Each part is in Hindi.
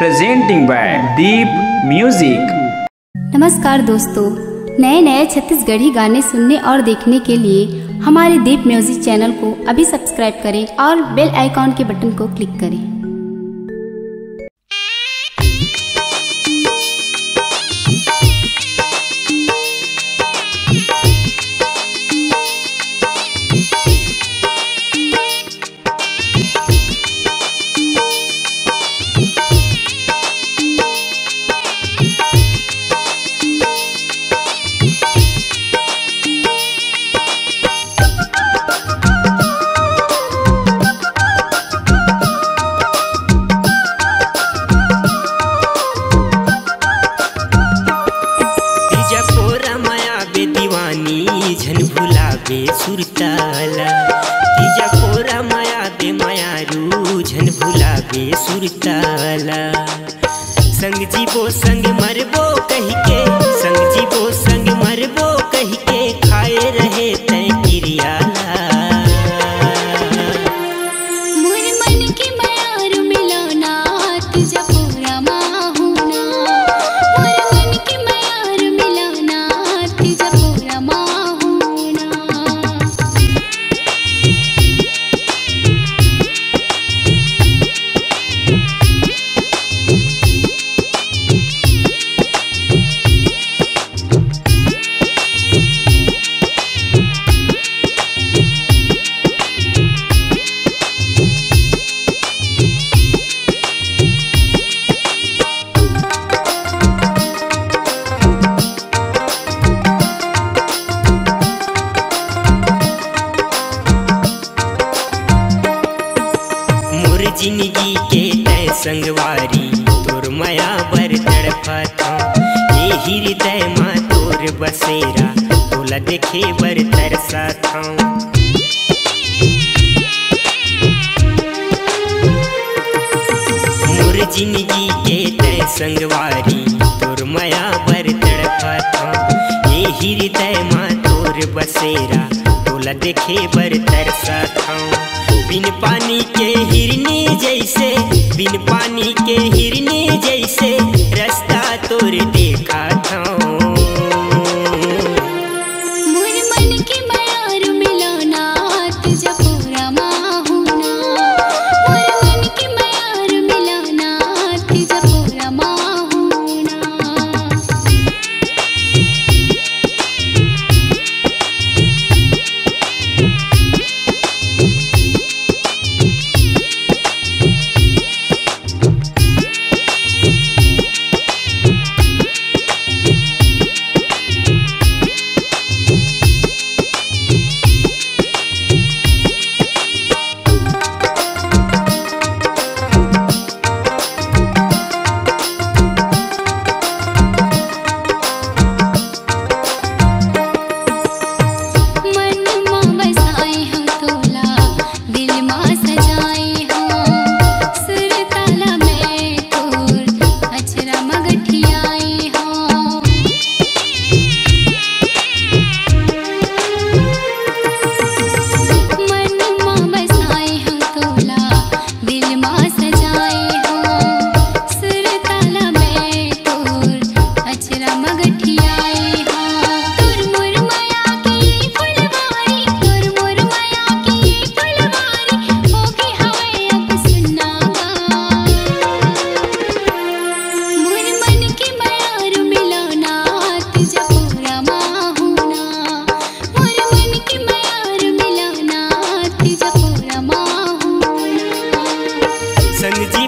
प्रेजेंटिंग बाय दीप म्यूज़िक नमस्कार दोस्तों नए नए छत्तीसगढ़ी गाने सुनने और देखने के लिए हमारे दीप म्यूज़िक चैनल को अभी सब्सक्राइब करें और बेल आइकॉन के बटन को क्लिक करें। संग जीवो संग बसेरा तोला देखे बर तरसा थाऊं। मोर ज़िंदगी के तय संगवारी तोर माया बर तड़पा था ये हृदय मा तोर बसेरा तोला देखे बर तरसा थाऊं। बिन पानी के हिरनी जैसे, बिन पानी के हिरनी जैसे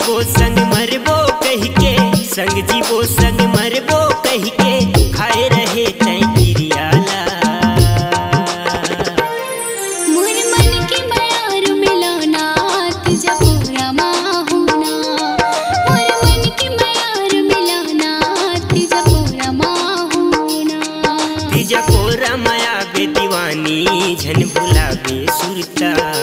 जीवो संग मरबो कह के। संग जीवो संग मरबो कह के। खाए रहे तय किरियाला मोर मन के बयार जब रमा होना। मन के जब रमा होना। को रमाया बे दीवानी झन भुला बे सुरता।